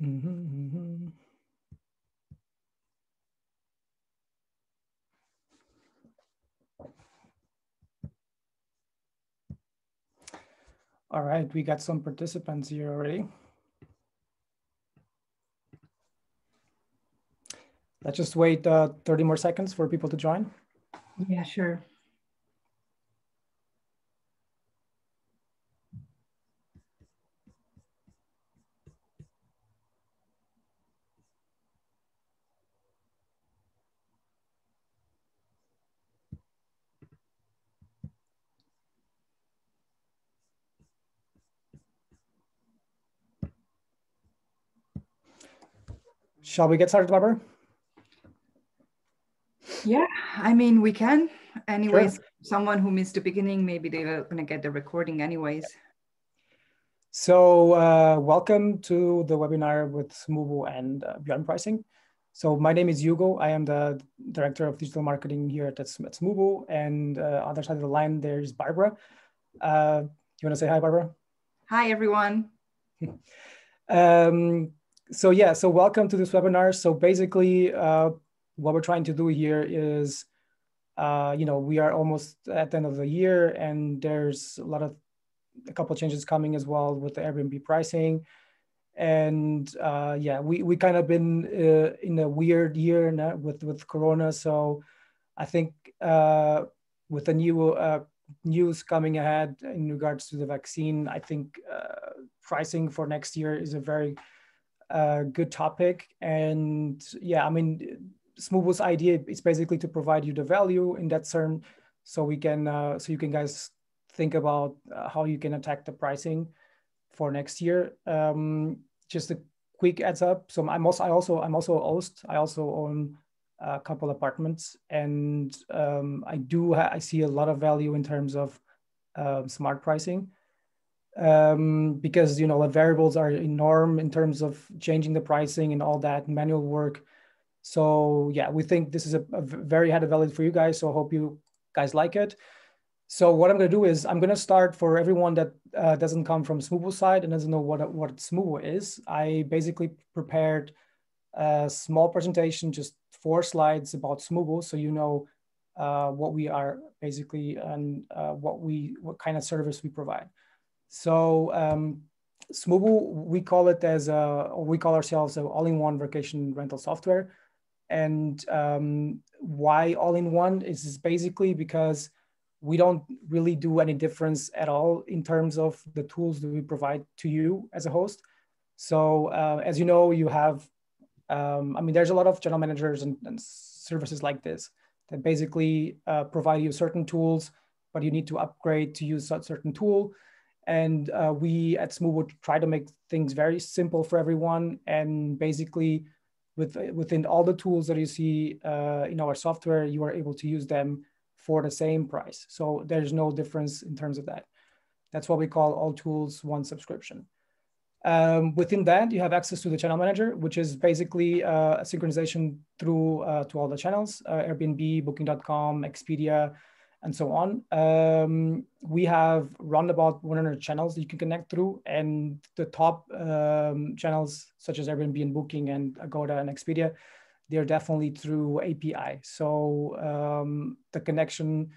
Mm -hmm, mm -hmm. All right, we got some participants here already. Let's just wait uh, 30 more seconds for people to join. Yeah, sure. Shall we get started, Barbara? Yeah, I mean, we can. Anyways, sure. someone who missed the beginning, maybe they're going to get the recording anyways. So uh, welcome to the webinar with Smoobu and uh, Beyond Pricing. So my name is Hugo. I am the Director of Digital Marketing here at, at Smoobu. And uh, other side of the line, there's Barbara. Uh, you want to say hi, Barbara? Hi, everyone. um, so yeah, so welcome to this webinar. So basically, uh, what we're trying to do here is, uh, you know, we are almost at the end of the year and there's a lot of, a couple changes coming as well with the Airbnb pricing. And uh, yeah, we, we kind of been uh, in a weird year now with, with Corona. So I think uh, with the new uh, news coming ahead in regards to the vaccine, I think pricing for next year is a very uh, good topic. And yeah, I mean, Smoobu's idea is basically to provide you the value in that term, so we can uh, so you can guys think about uh, how you can attack the pricing for next year. Um, just a quick heads up. So I'm also I also I'm also host. I also own a couple apartments, and um, I do I see a lot of value in terms of uh, smart pricing um, because you know the variables are enormous in terms of changing the pricing and all that manual work so yeah, we think this is a, a very high value for you guys. So I hope you guys like it. So what I'm going to do is I'm going to start for everyone that uh, doesn't come from Smoobu side and doesn't know what, what Smoobu is. I basically prepared a small presentation, just four slides about Smoobu. So you know uh, what we are basically and uh, what we, what kind of service we provide. So um, Smoobu, we call it as a, we call ourselves an all-in-one vacation rental software. And um, why all in one is basically because we don't really do any difference at all in terms of the tools that we provide to you as a host. So uh, as you know, you have, um, I mean, there's a lot of general managers and, and services like this that basically uh, provide you certain tools, but you need to upgrade to use a certain tool. And uh, we at Smoobu try to make things very simple for everyone and basically with, within all the tools that you see uh, in our software, you are able to use them for the same price. So there's no difference in terms of that. That's what we call all tools, one subscription. Um, within that, you have access to the channel manager, which is basically uh, a synchronization through uh, to all the channels, uh, Airbnb, Booking.com, Expedia, and so on. Um, we have round about 100 channels you can connect through, and the top um, channels such as Airbnb and Booking and Agoda and Expedia, they're definitely through API. So um, the connection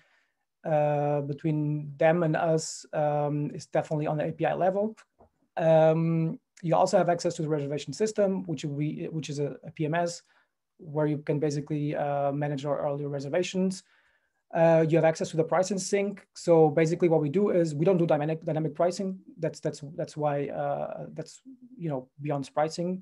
uh, between them and us um, is definitely on the API level. Um, you also have access to the reservation system, which we which is a, a PMS, where you can basically uh, manage our earlier reservations. Uh, you have access to the pricing sync. So basically, what we do is we don't do dynamic dynamic pricing. That's that's that's why uh, that's you know beyond pricing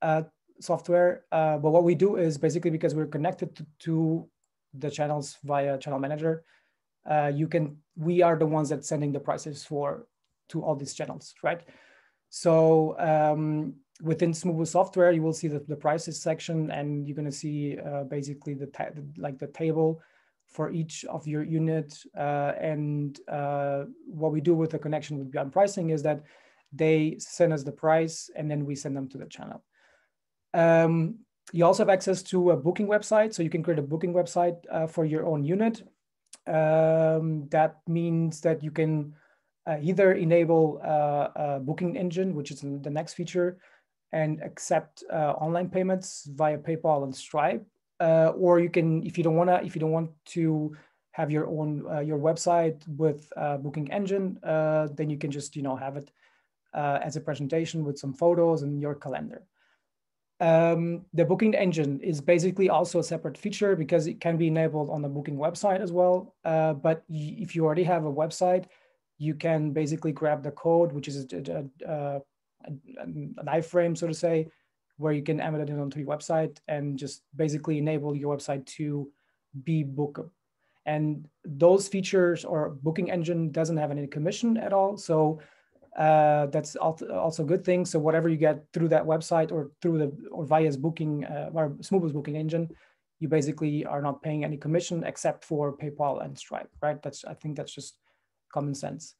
uh, software. Uh, but what we do is basically because we're connected to, to the channels via channel manager. Uh, you can we are the ones that sending the prices for to all these channels, right? So um, within Smoobu software, you will see the, the prices section, and you're going to see uh, basically the like the table for each of your units. Uh, and uh, what we do with the connection with Beyond Pricing is that they send us the price and then we send them to the channel. Um, you also have access to a booking website. So you can create a booking website uh, for your own unit. Um, that means that you can uh, either enable uh, a booking engine, which is the next feature, and accept uh, online payments via PayPal and Stripe. Uh, or you can, if you don't wanna, if you don't want to have your own uh, your website with uh, Booking Engine, uh, then you can just you know have it uh, as a presentation with some photos and your calendar. Um, the booking engine is basically also a separate feature because it can be enabled on the booking website as well. Uh, but if you already have a website, you can basically grab the code, which is a, a, a, an iframe, so to say, where you can embed it onto your website and just basically enable your website to be bookable. And those features or booking engine doesn't have any commission at all. So uh, that's also a good thing. So whatever you get through that website or through the or via booking uh, or Smoobu's booking engine, you basically are not paying any commission except for PayPal and Stripe, right? That's I think that's just common sense.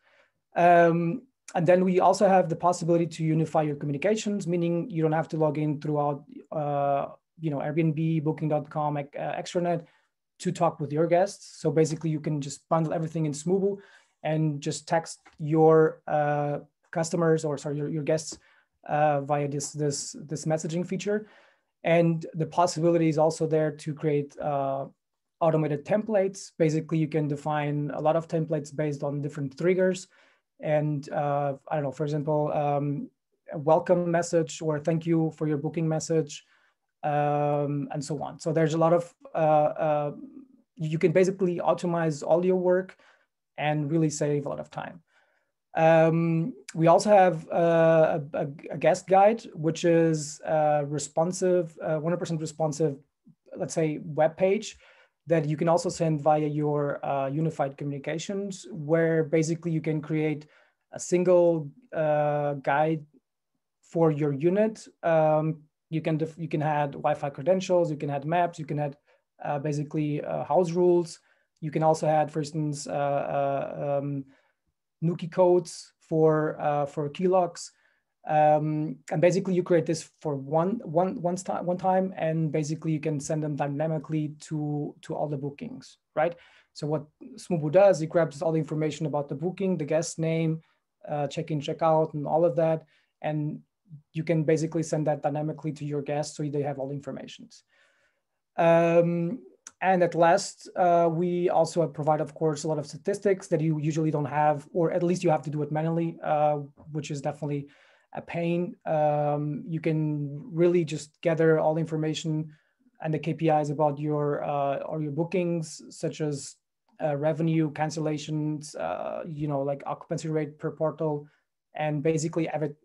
Um, and then we also have the possibility to unify your communications, meaning you don't have to log in throughout, uh, you know, Airbnb, Booking.com, uh, Extranet to talk with your guests. So basically, you can just bundle everything in Smoobu and just text your uh, customers or sorry your, your guests uh, via this this this messaging feature. And the possibility is also there to create uh, automated templates. Basically you can define a lot of templates based on different triggers and uh, i don't know for example um, a welcome message or thank you for your booking message um, and so on so there's a lot of uh, uh, you can basically automate all your work and really save a lot of time. Um, we also have uh, a, a, guest guide, which is uh, responsive, 100% uh, responsive, let's say, web page that you can also send via your uh, unified communications, where basically you can create a single uh, guide for your unit. Um, you can you can add Wi-Fi credentials, you can add maps, you can add uh, basically house rules, you can also add, for instance, uh, uh, um, Nuki codes for uh, for key locks. Um, and basically you create this for one, one, one, time, one time, and basically you can send them dynamically to, to all the bookings, right? So what Smoobu does, he grabs all the information about the booking, the guest name, uh, check-in, check-out, and all of that. And you can basically send that dynamically to your guests so they have all the information. Um, and at last, uh, we also provide, of course, a lot of statistics that you usually don't have, or at least you have to do it manually, uh, which is definitely a pain. Um, you can really just gather all the information and the KPIs about your uh, or your bookings, such as uh, revenue, cancellations, uh, you know, like occupancy rate per portal, and basically have it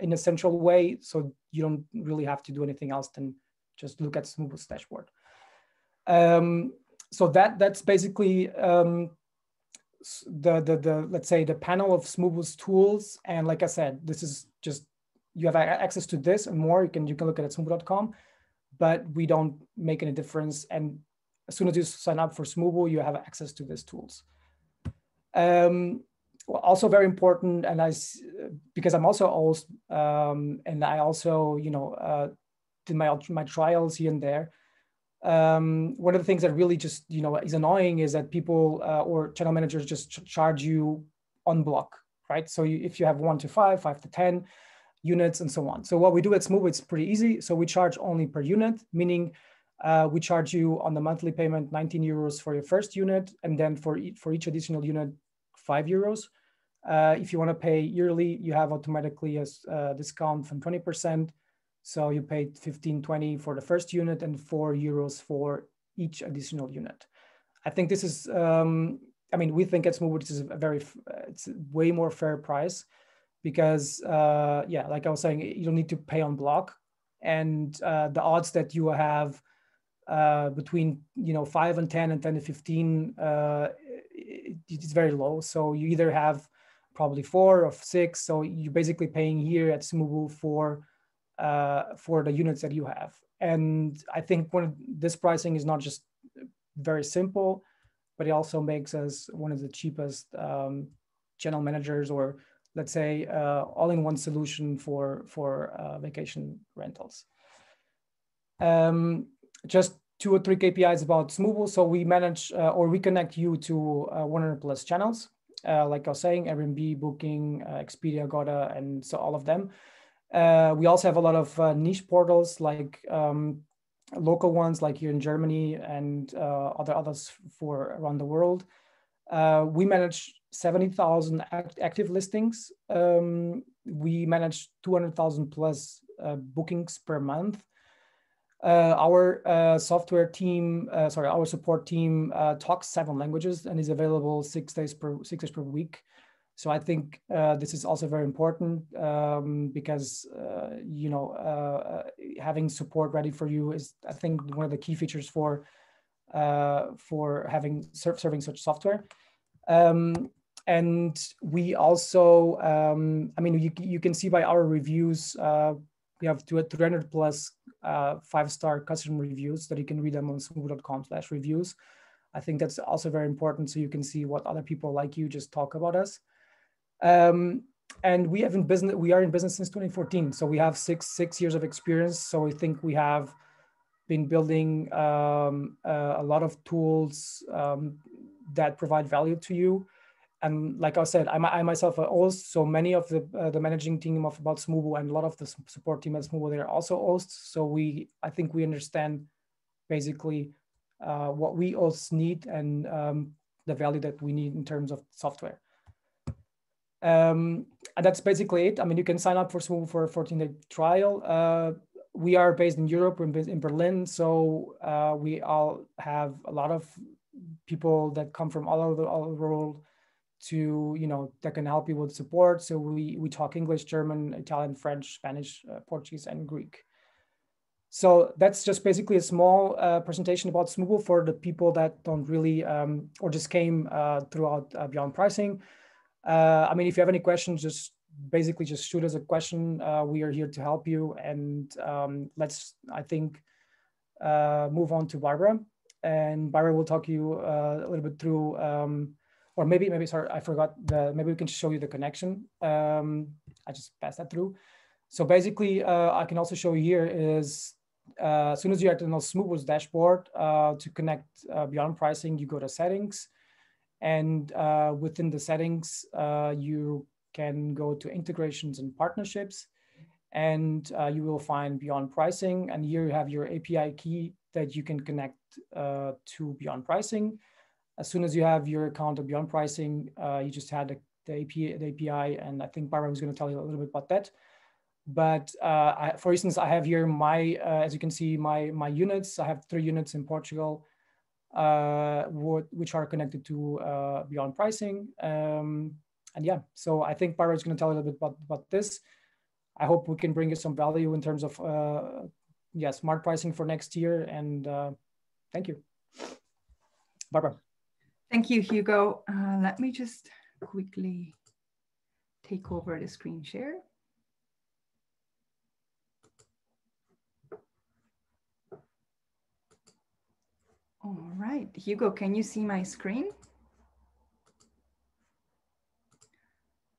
in a central way, so you don't really have to do anything else than just look at Smoobu's dashboard. Um, so that that's basically um, the, the, the, let's say the panel of Smoobu's tools. And like I said, this is just, you have access to this and more. You can, you can look at it smoobu.com, but we don't make any difference. And as soon as you sign up for Smoobu, you have access to these tools. Um, also very important, and I, because I'm also old, um, and I also, you know, uh, did my, my trials here and there um, one of the things that really just you know is annoying is that people uh, or channel managers just ch charge you on block, right? So you, if you have one to five, five to ten units, and so on. So what we do at Smoobu, it's pretty easy. So we charge only per unit, meaning uh, we charge you on the monthly payment 19 euros for your first unit, and then for e for each additional unit, five euros. Uh, if you want to pay yearly, you have automatically a, a discount from 20%. So you paid 15, 20 for the first unit and four euros for each additional unit. I think this is, um, I mean, we think at Smoobu this is a very, it's a way more fair price because, uh, yeah, like I was saying, you don't need to pay on block. And uh, the odds that you have uh, between, you know, five and 10 and 10 to 15, uh, it, it's very low. So you either have probably four or six. So you're basically paying here at Smoobu for uh, for the units that you have. And I think one this pricing is not just very simple, but it also makes us one of the cheapest um, channel managers or let's say uh, all-in-one solution for for uh, vacation rentals. Um, just two or three KPIs about Smoobu. So we manage uh, or we connect you to uh, 100 plus channels. Uh, like I was saying, Airbnb, Booking, uh, Expedia, Agoda, and so all of them. Uh, we also have a lot of uh, niche portals like um, local ones like here in Germany and uh, other others for around the world. Uh, we manage 70,000 act active listings. Um, we manage 200,000 plus uh, bookings per month. Uh, our software team, sorry, our support team talks seven languages and is available six days per six days per week. So I think uh, this is also very important um, because you know having support ready for you is I think one of the key features for for having serving such software. Um, and we also, um, I mean, you, you can see by our reviews, uh, we have 300 plus uh, five-star customer reviews that you can read them on smoobu.com slash reviews. I think that's also very important so you can see what other people like you just talk about us. Um, and we have in business, we are in business since 2014. So we have six, six years of experience. So I think we have been building um, uh, a lot of tools um, that provide value to you and like I said, I, I myself are also so many of the uh, the managing team of about Smoobu and a lot of the support team at Smoobu, they're also hosts. So we, I think we understand basically uh, what we hosts need and um, the value that we need in terms of software. Um, and that's basically it. I mean, you can sign up for Smoobu for a 14 day trial. Uh, we are based in Europe, we're in Berlin, so uh, we all have a lot of people that come from all over the, all over the world to you know that can help you with support. So we we talk english german italian french spanish uh, portuguese and greek. So that's just basically a small uh, presentation about Smoobu for the people that don't really um, or just came uh, throughout uh, beyond pricing uh, i mean if you have any questions just basically just shoot us a question uh, we are here to help you and um, let's i think move on to barbara and barbara will talk you a little bit through um, or maybe, maybe, sorry, I forgot the, maybe we can show you the connection. Um, I just passed that through. So basically, uh, I can also show you here is uh, as soon as you're enter the Smoobu's dashboard uh, to connect uh, beyond pricing, you go to settings. And uh, within the settings, uh, you can go to integrations and partnerships. And you will find beyond pricing. And here you have your API key that you can connect to beyond pricing as soon as you have your account of Beyond Pricing, uh, you just had the, API, the API, and I think Barbara was going to tell you a little bit about that. But uh, I, for instance, I have here my, uh, as you can see, my my units. I have three units in Portugal, uh, which are connected to uh, Beyond Pricing. Um, and yeah, so I think Barbara is going to tell a little bit about, about this. I hope we can bring you some value in terms of uh, yeah, smart pricing for next year. And uh, thank you. Barbara. Thank you, Hugo. Uh, let me just quickly take over the screen share. All right, Hugo, can you see my screen?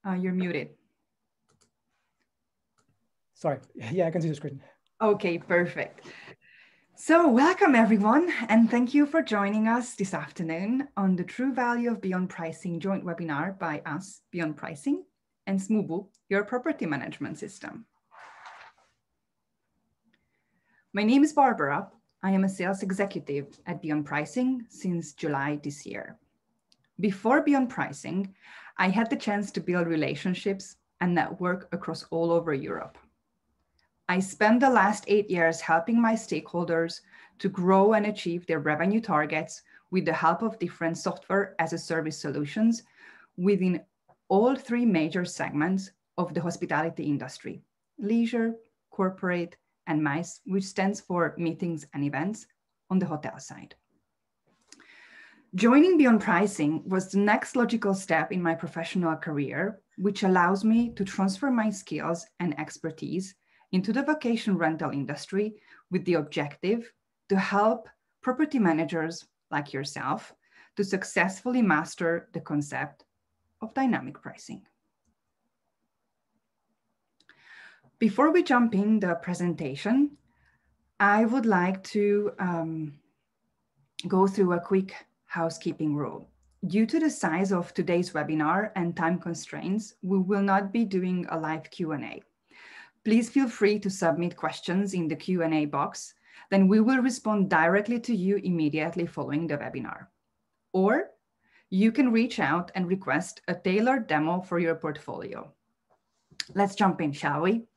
Uh, you're muted. Sorry, yeah, I can see the screen. Okay, perfect. So, welcome everyone, and thank you for joining us this afternoon on the True Value of Beyond Pricing joint webinar by us, Beyond Pricing, and Smoobu, your property management system. My name is Barbara. I am a sales executive at Beyond Pricing since July this year. Before Beyond Pricing, I had the chance to build relationships and network across all over Europe. I spent the last eight years helping my stakeholders to grow and achieve their revenue targets with the help of different software as a service solutions within all three major segments of the hospitality industry, leisure, corporate, and MICE, which stands for meetings and events on the hotel side. Joining Beyond Pricing was the next logical step in my professional career, which allows me to transfer my skills and expertise into the vacation rental industry with the objective to help property managers like yourself to successfully master the concept of dynamic pricing. Before we jump in the presentation, I would like to um, go through a quick housekeeping rule. Due to the size of today's webinar and time constraints, we will not be doing a live Q&A. please feel free to submit questions in the Q&A box. Then we will respond directly to you immediately following the webinar. Or you can reach out and request a tailored demo for your portfolio. Let's jump in, shall we?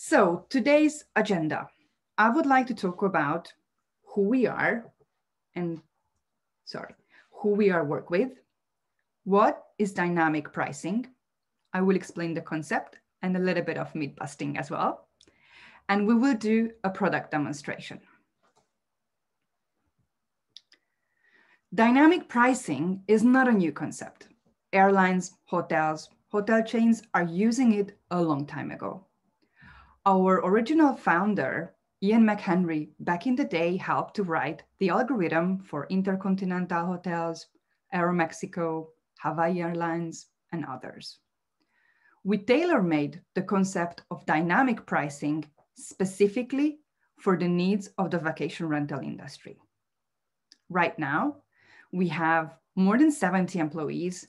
So today's agenda, I would like to talk about who we are and sorry, who we are work with, what is dynamic pricing, I will explain the concept and a little bit of myth busting as well. And we will do a product demonstration. Dynamic pricing is not a new concept. Airlines, hotels, hotel chains are using it a long time ago. Our original founder, Ian McHenry, back in the day helped to write the algorithm for Intercontinental Hotels, Aeromexico, Hawaii Airlines, and others we tailor-made the concept of dynamic pricing specifically for the needs of the vacation rental industry. Right now, we have more than 70 employees,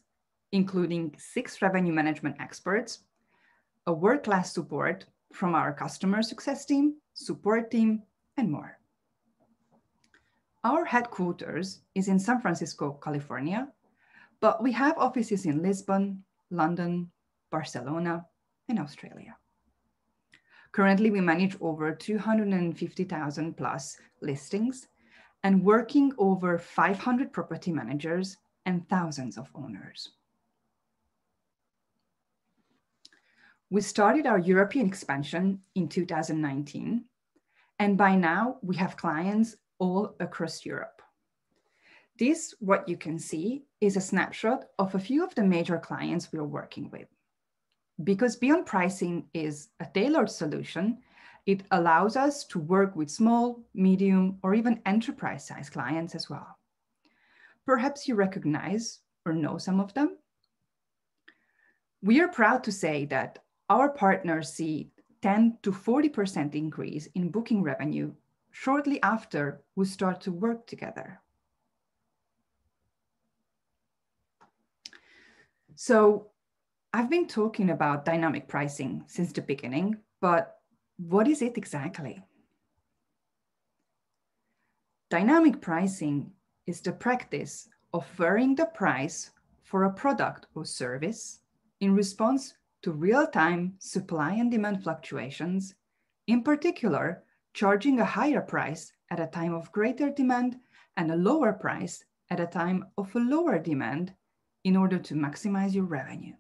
including six revenue management experts, a world-class support from our customer success team, support team, and more. Our headquarters is in San Francisco, California, but we have offices in Lisbon, London, Barcelona, and Australia. Currently, we manage over 250,000 plus listings and working over 500 property managers and thousands of owners. We started our European expansion in 2019, and by now we have clients all across Europe. This, what you can see, is a snapshot of a few of the major clients we are working with because beyond pricing is a tailored solution, it allows us to work with small, medium, or even enterprise size clients as well. Perhaps you recognize or know some of them. We are proud to say that our partners see 10 to 40% increase in booking revenue shortly after we start to work together. So I've been talking about dynamic pricing since the beginning, but what is it exactly? Dynamic pricing is the practice of varying the price for a product or service in response to real-time supply and demand fluctuations, in particular, charging a higher price at a time of greater demand and a lower price at a time of a lower demand in order to maximize your revenue.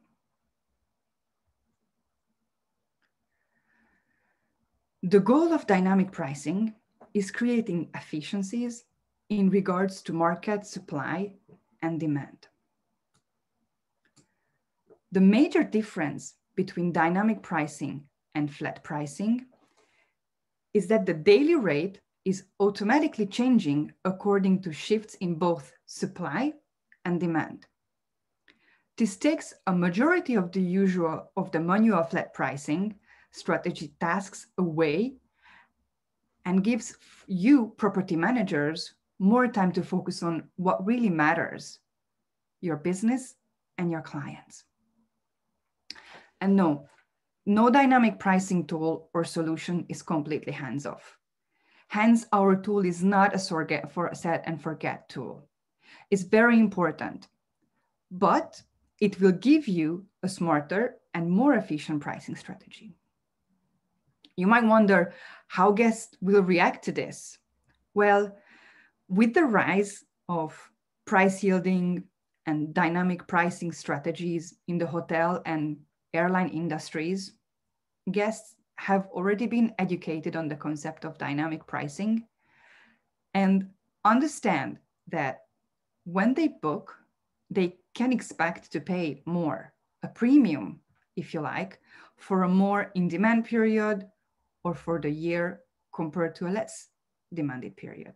The goal of dynamic pricing is creating efficiencies in regards to market supply and demand. The major difference between dynamic pricing and flat pricing is that the daily rate is automatically changing according to shifts in both supply and demand. This takes a majority of the usual of the manual flat pricing strategy tasks away and gives you property managers more time to focus on what really matters your business and your clients and no no dynamic pricing tool or solution is completely hands off hence our tool is not a for a set and forget tool. It's very important but it will give you a smarter and more efficient pricing strategy. You might wonder how guests will react to this. Well, with the rise of price yielding and dynamic pricing strategies in the hotel and airline industries, guests have already been educated on the concept of dynamic pricing and understand that when they book, they can expect to pay more, a premium, if you like, for a more in demand period or for the year compared to a less demanded period.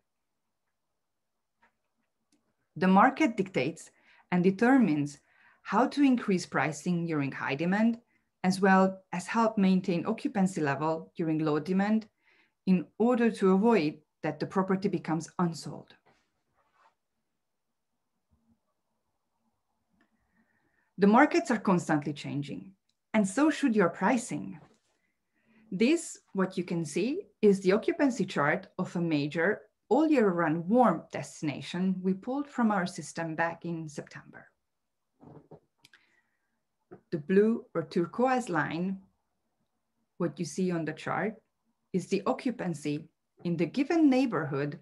The market dictates and determines how to increase pricing during high demand, as well as help maintain occupancy level during low demand in order to avoid that the property becomes unsold. The markets are constantly changing, and so should your pricing. This, what you can see, is the occupancy chart of a major all year round warm destination we pulled from our system back in September. The blue or turquoise line, what you see on the chart, is the occupancy in the given neighborhood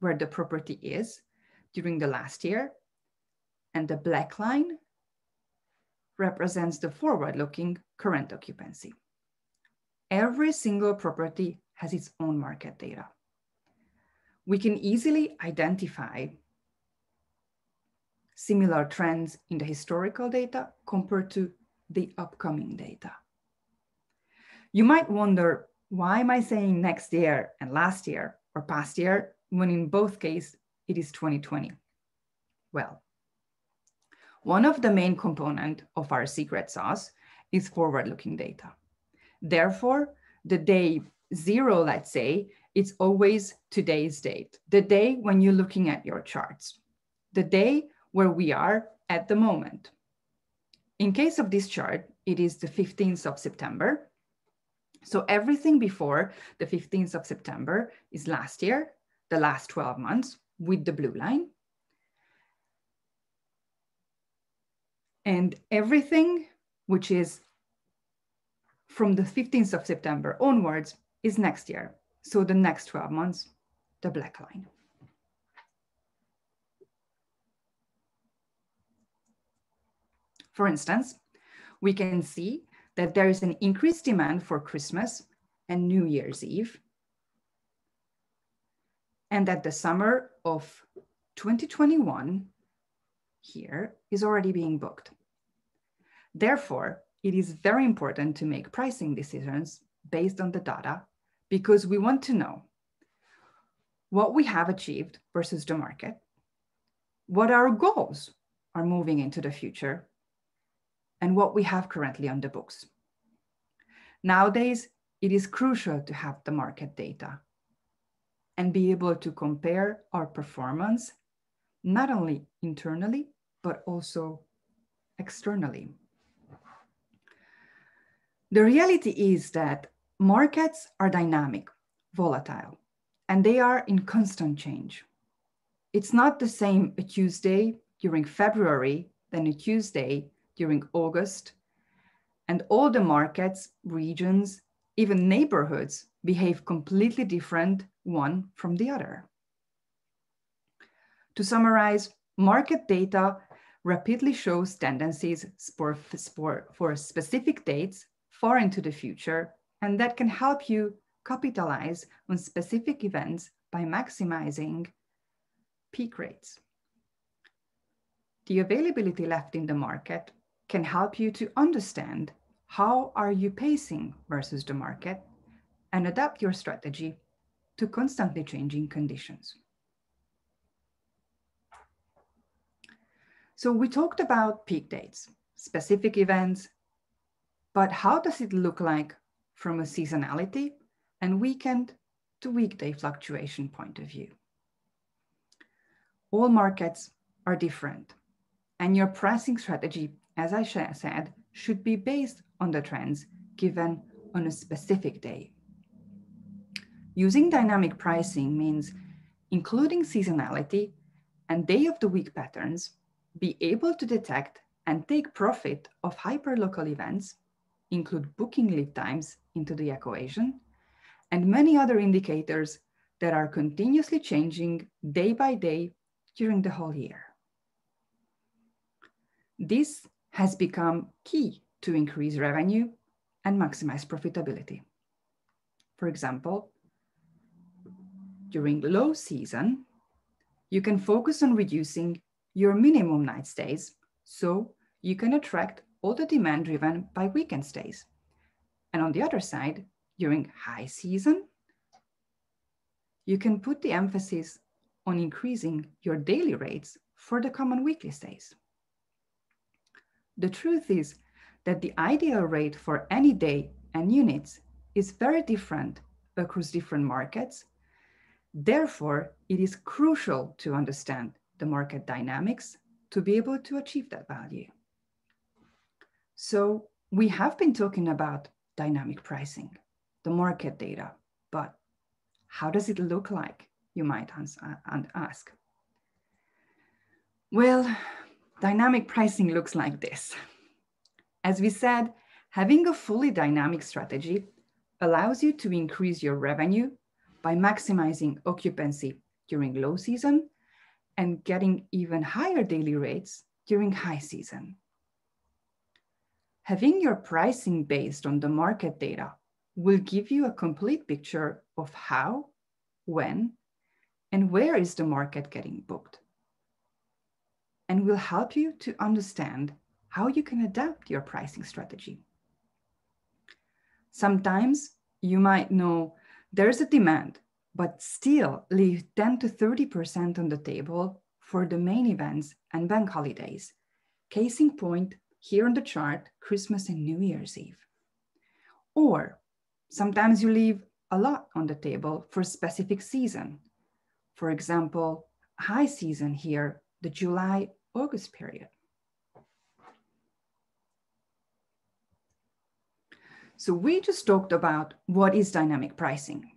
where the property is during the last year. And the black line represents the forward-looking current occupancy. Every single property has its own market data. We can easily identify similar trends in the historical data compared to the upcoming data. You might wonder, why am I saying next year and last year or past year when in both cases it is 2020? Well, one of the main component of our secret sauce is forward-looking data. Therefore, the day zero, let's say, it's always today's date, the day when you're looking at your charts, the day where we are at the moment. In case of this chart, it is the 15th of September. So everything before the 15th of September is last year, the last 12 months with the blue line. And everything which is from the 15th of September onwards is next year. So the next 12 months, the black line. For instance, we can see that there is an increased demand for Christmas and New Year's Eve, and that the summer of 2021 here is already being booked. Therefore, it is very important to make pricing decisions based on the data because we want to know what we have achieved versus the market, what our goals are moving into the future, and what we have currently on the books. Nowadays, it is crucial to have the market data and be able to compare our performance, not only internally, but also externally. The reality is that markets are dynamic, volatile, and they are in constant change. It's not the same a Tuesday during February than a Tuesday during August. And all the markets, regions, even neighborhoods behave completely different one from the other. To summarize, market data rapidly shows tendencies for, specific dates far into the future, and that can help you capitalize on specific events by maximizing peak rates. The availability left in the market can help you to understand how are you pacing versus the market and adapt your strategy to constantly changing conditions. So we talked about peak dates, specific events, but how does it look like from a seasonality and weekend to weekday fluctuation point of view? All markets are different and your pricing strategy, as I said, should be based on the trends given on a specific day. Using dynamic pricing means including seasonality and day of the week patterns, be able to detect and take profit of hyperlocal events, include booking lead times into the equation, and many other indicators that are continuously changing day by day during the whole year. This has become key to increase revenue and maximize profitability. For example, during low season, you can focus on reducing your minimum night stays so you can attract all the demand driven by weekend stays. And on the other side, during high season, you can put the emphasis on increasing your daily rates for the common weekly stays. The truth is that the ideal rate for any day and units is very different across different markets Therefore, it is crucial to understand the market dynamics to be able to achieve that value. So we have been talking about dynamic pricing, the market data, but how does it look like, you might ask? Well, dynamic pricing looks like this. As we said, having a fully dynamic strategy allows you to increase your revenue by maximizing occupancy during low season and getting even higher daily rates during high season. Having your pricing based on the market data will give you a complete picture of how, when, and where is the market getting booked. And will help you to understand how you can adapt your pricing strategy. Sometimes you might know there's a demand, but still leave 10 to 30% on the table for the main events and bank holidays. Case in point, here on the chart, Christmas and New Year's Eve. Or sometimes you leave a lot on the table for a specific season. For example, high season here, the July August period. So we just talked about what is dynamic pricing.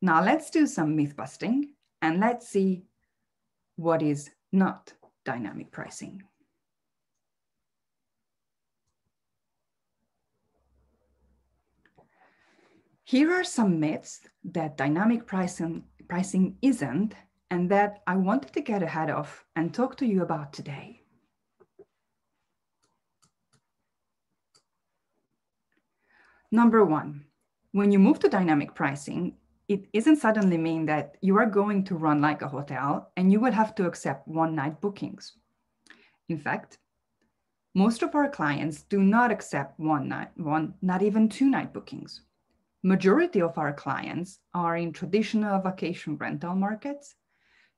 Now let's do some myth busting and let's see what is not dynamic pricing. Here are some myths that dynamic pricing, pricing isn't and that I wanted to get ahead of and talk to you about today. Number one, when you move to dynamic pricing, it isn't suddenly mean that you are going to run like a hotel and you will have to accept one night bookings. In fact, most of our clients do not accept one night, one, not even two night bookings. Majority of our clients are in traditional vacation rental markets,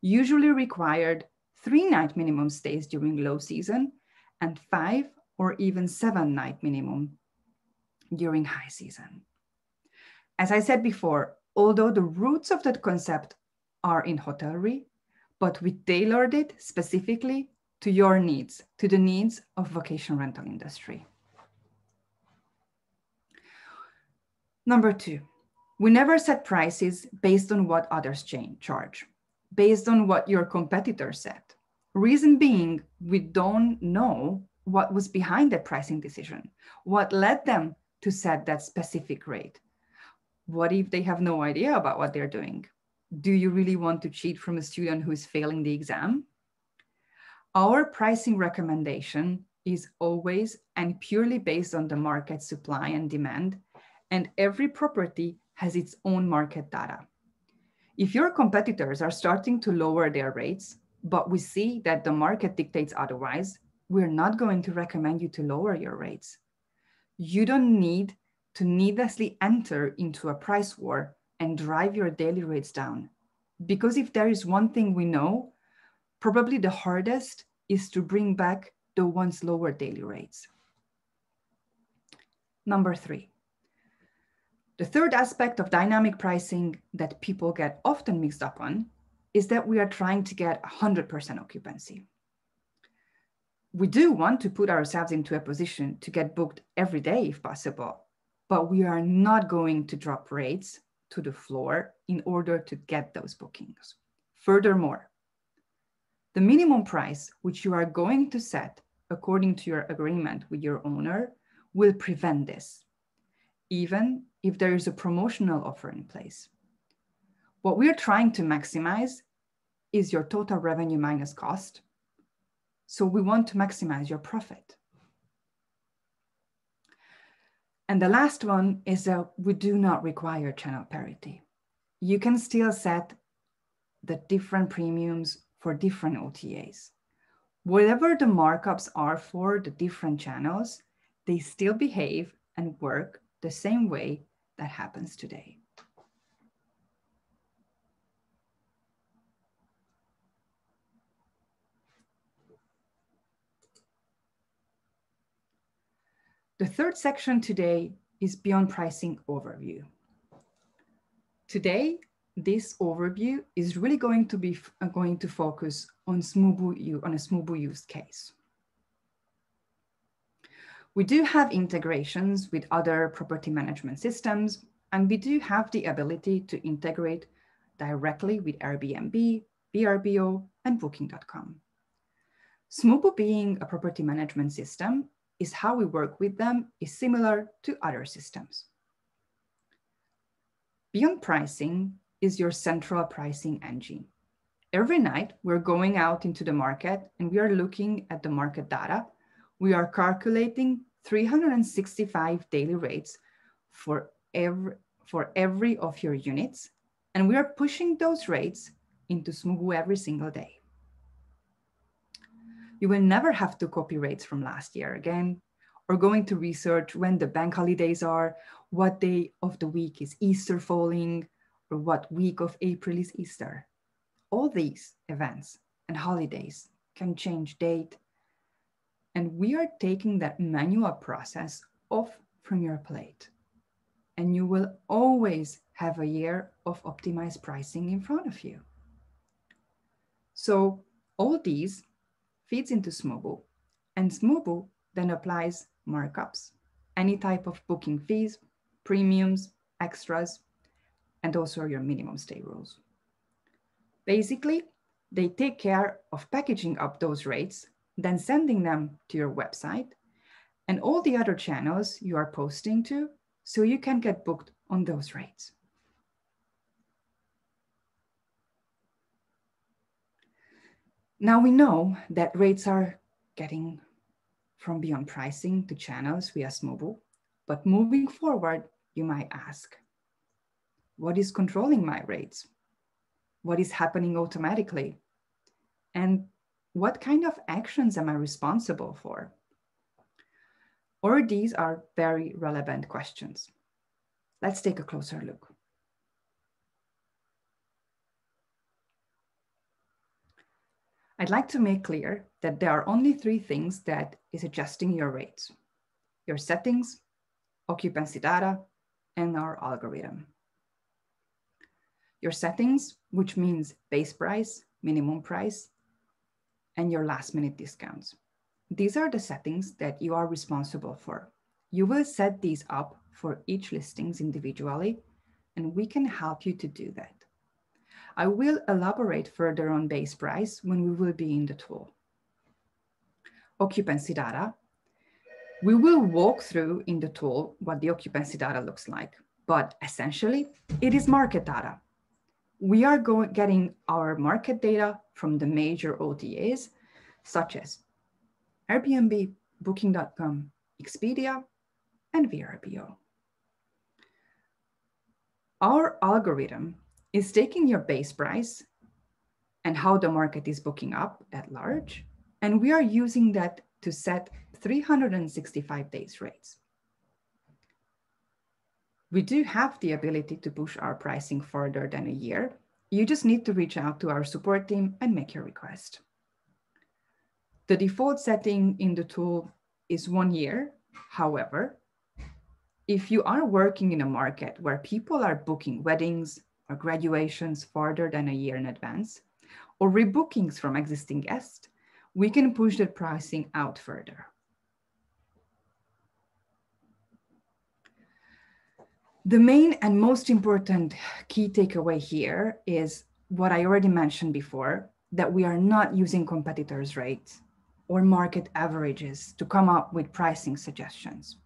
usually required three night minimum stays during low season and five or even seven night minimum during high season. As I said before, although the roots of that concept are in hotelry, but we tailored it specifically to your needs, to the needs of vacation rental industry. Number two, we never set prices based on what others charge, based on what your competitor set. Reason being, we don't know what was behind that pricing decision, what led them to set that specific rate. What if they have no idea about what they're doing? Do you really want to cheat from a student who is failing the exam? Our pricing recommendation is always and purely based on the market supply and demand, and every property has its own market data. If your competitors are starting to lower their rates, but we see that the market dictates otherwise, we're not going to recommend you to lower your rates you don't need to needlessly enter into a price war and drive your daily rates down. Because if there is one thing we know, probably the hardest is to bring back the once lower daily rates. Number three, the third aspect of dynamic pricing that people get often mixed up on is that we are trying to get 100% occupancy we do want to put ourselves into a position to get booked every day if possible, but we are not going to drop rates to the floor in order to get those bookings. Furthermore, the minimum price which you are going to set according to your agreement with your owner will prevent this, even if there is a promotional offer in place. What we're trying to maximize is your total revenue minus cost so we want to maximize your profit. And the last one is that we do not require channel parity. You can still set the different premiums for different OTAs. Whatever the markups are for the different channels, they still behave and work the same way that happens today. The third section today is Beyond Pricing Overview. Today, this overview is really going to be uh, going to focus on, Smoobu, on a Smoobu use case. We do have integrations with other property management systems, And we do have the ability to integrate directly with Airbnb, VRBO, and Booking.com. Smoobu being a property management system is how we work with them is similar to other systems. Beyond pricing is your central pricing engine. Every night we're going out into the market and we are looking at the market data. We are calculating 365 daily rates for every, for every of your units. And we are pushing those rates into Smoobu every single day. You will never have to copy rates from last year again, or going to research when the bank holidays are, what day of the week is Easter falling, or what week of April is Easter. All these events and holidays can change date. And we are taking that manual process off from your plate. And you will always have a year of optimized pricing in front of you. So all these feeds into Smoobu, and Smoobu then applies markups, any type of booking fees, premiums, extras, and also your minimum stay rules. Basically, they take care of packaging up those rates, then sending them to your website and all the other channels you are posting to so you can get booked on those rates. Now we know that rates are getting from beyond pricing to channels via Smoobu, but moving forward, you might ask, what is controlling my rates? What is happening automatically? And what kind of actions am I responsible for? Or these are very relevant questions. Let's take a closer look. I'd like to make clear that there are only three things that is adjusting your rates. Your settings, occupancy data, and our algorithm. Your settings, which means base price, minimum price, and your last minute discounts. These are the settings that you are responsible for. You will set these up for each listings individually, and we can help you to do that. I will elaborate further on base price when we will be in the tool. Occupancy data. We will walk through in the tool what the occupancy data looks like, but essentially it is market data. We are going, getting our market data from the major OTAs, such as Airbnb, Booking.com, Expedia, and VRBO. Our algorithm is taking your base price and how the market is booking up at large. And we are using that to set 365 days rates. We do have the ability to push our pricing further than a year. You just need to reach out to our support team and make your request. The default setting in the tool is one year. However, if you are working in a market where people are booking weddings, or graduations farther than a year in advance, or rebookings from existing guests, we can push the pricing out further. The main and most important key takeaway here is what I already mentioned before, that we are not using competitors' rates or market averages to come up with pricing suggestions.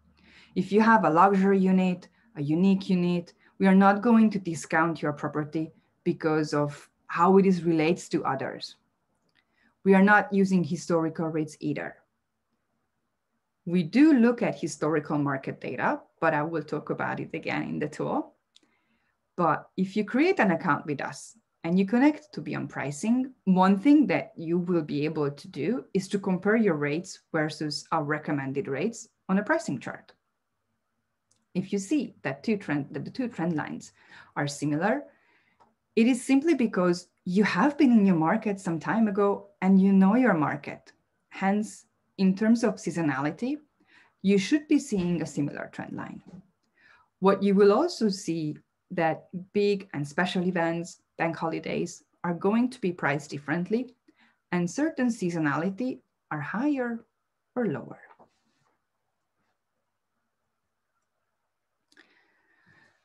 If you have a luxury unit, a unique unit, we are not going to discount your property because of how it is relates to others. We are not using historical rates either. We do look at historical market data, but I will talk about it again in the tour. But if you create an account with us and you connect to Beyond Pricing, one thing that you will be able to do is to compare your rates versus our recommended rates on a pricing chart. If you see that, two trend, that the two trend lines are similar, it is simply because you have been in your market some time ago and you know your market. Hence, in terms of seasonality, you should be seeing a similar trend line. What you will also see that big and special events, bank holidays are going to be priced differently and certain seasonality are higher or lower.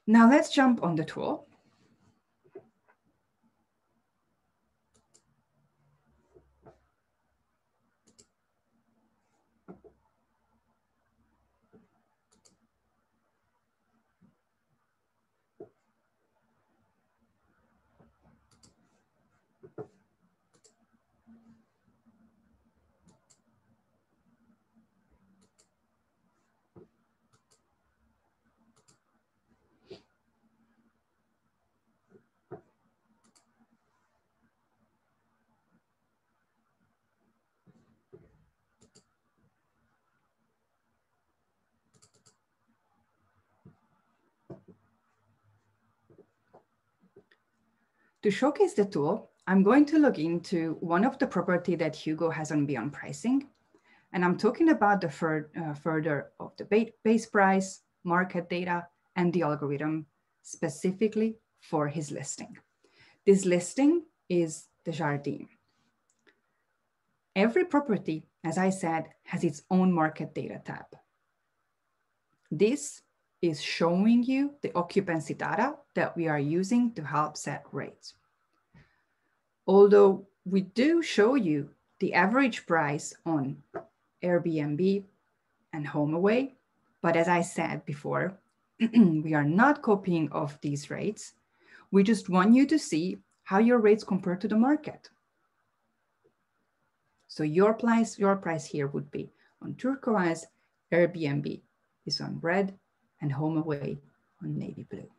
Now let's jump on the tool. To showcase the tool, I'm going to log into one of the property that Hugo has on Beyond Pricing. And I'm talking about the fur, uh, further of the base price, market data, and the algorithm specifically for his listing. This listing is the Jardin. Every property, as I said, has its own market data tab. This is showing you the occupancy data that we are using to help set rates. Although we do show you the average price on Airbnb and HomeAway, but as I said before, we are not copying of these rates. We just want you to see how your rates compare to the market. So your price, your price here would be on turquoise, Airbnb is on red, and HomeAway on navy blue.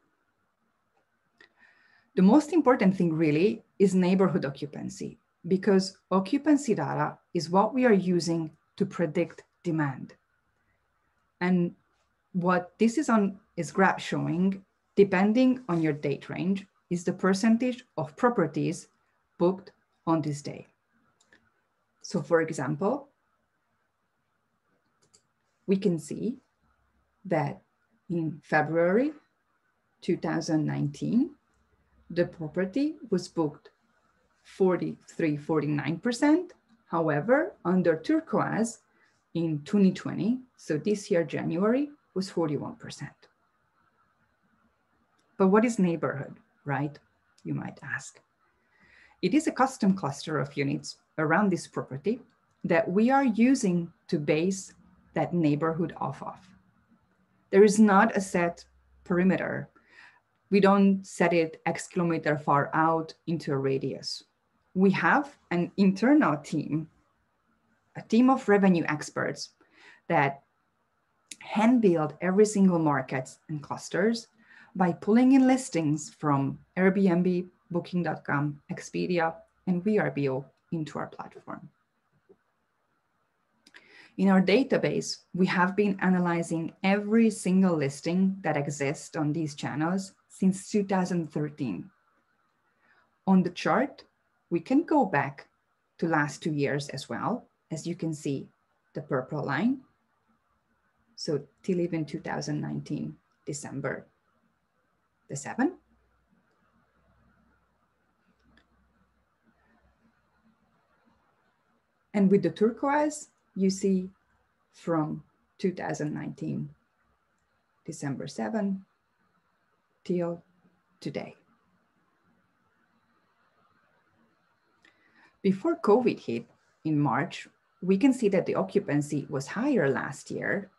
The most important thing really is neighborhood occupancy because occupancy data is what we are using to predict demand. And what this is on is graph showing, depending on your date range, is the percentage of properties booked on this day. So for example, we can see that in February 2019, the property was booked 43, 49%. However, under turquoise in 2020, so this year, January, was 41%. But what is neighborhood, right? You might ask. It is a custom cluster of units around this property that we are using to base that neighborhood off of. There is not a set perimeter. We don't set it X kilometer far out into a radius. We have an internal team, a team of revenue experts that hand build every single market and clusters by pulling in listings from Airbnb, Booking.com, Expedia, and VRBO into our platform. In our database, we have been analyzing every single listing that exists on these channels since 2013. On the chart, we can go back to last two years as well. As you can see, the purple line. So till even 2019, December the 7th. And with the turquoise, you see from 2019, December 7 till today. Before COVID hit in March, we can see that the occupancy was higher last year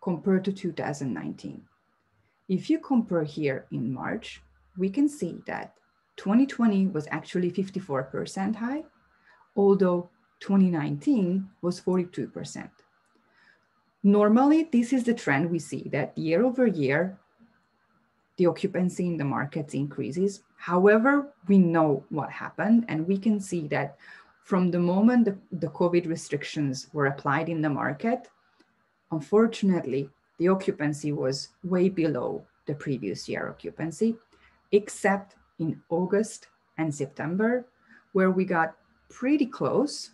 compared to 2019. If you compare here in March, we can see that 2020 was actually 54% high, although 2019 was 42%. Normally, this is the trend we see that year over year, the occupancy in the markets increases. However, we know what happened, and we can see that from the moment the, the COVID restrictions were applied in the market, unfortunately, the occupancy was way below the previous year occupancy, except in August and September, where we got pretty close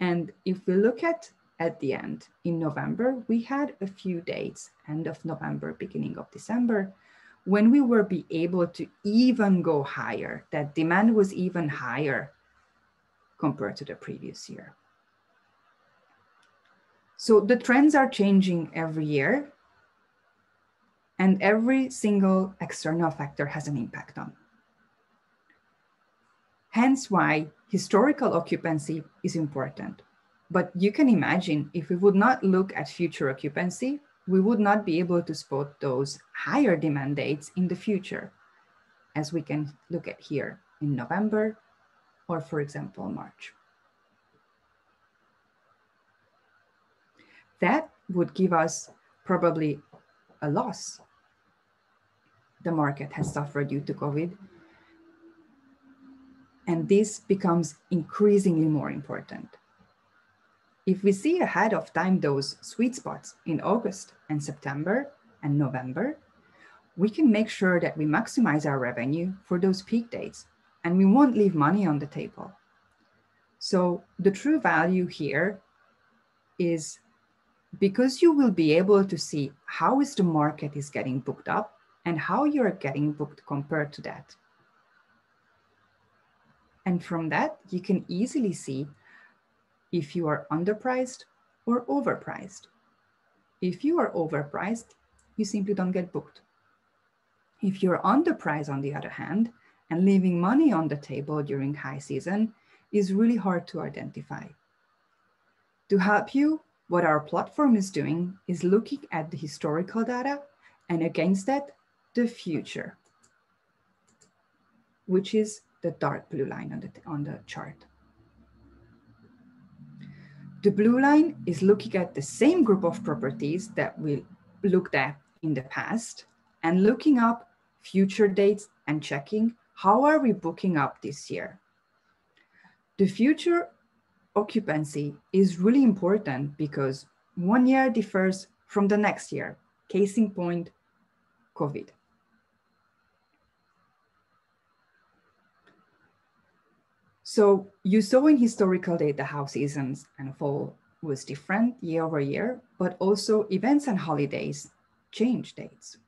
and if we look at at the end in November, we had a few dates, end of November, beginning of December, when we were be able to even go higher, that demand was even higher compared to the previous year. So the trends are changing every year. and every single external factor has an impact on. Hence why historical occupancy is important. But you can imagine if we would not look at future occupancy, we would not be able to spot those higher demand dates in the future, as we can look at here in November, or for example, March. That would give us probably a loss. The market has suffered due to COVID. And this becomes increasingly more important. If we see ahead of time those sweet spots in August and September and November, we can make sure that we maximize our revenue for those peak dates and we won't leave money on the table. So the true value here is because you will be able to see how is the market is getting booked up and how you're getting booked compared to that. And from that, you can easily see if you are underpriced or overpriced. If you are overpriced, you simply don't get booked. If you're underpriced, on the other hand, and leaving money on the table during high season is really hard to identify. To help you, what our platform is doing is looking at the historical data and against that, the future, which is the dark blue line on the, on the chart. The blue line is looking at the same group of properties that we looked at in the past and looking up future dates and checking how are we booking up this year. The future occupancy is really important because one year differs from the next year. Case in point, COVID. So you saw in historical data how seasons and fall was different year over year, but also events and holidays change dates.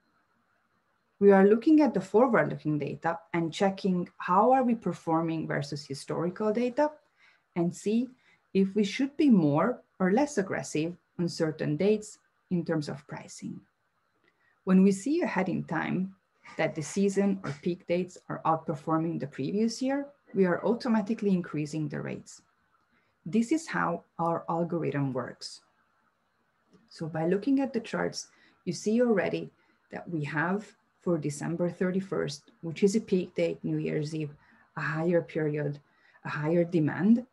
We are looking at the forward-looking data and checking how are we performing versus historical data and see if we should be more or less aggressive on certain dates in terms of pricing. When we see ahead in time that the season or peak dates are outperforming the previous year, we are automatically increasing the rates. This is how our algorithm works. So by looking at the charts, you see already that we have for December 31st, which is a peak date, New Year's Eve, a higher period, a higher demand.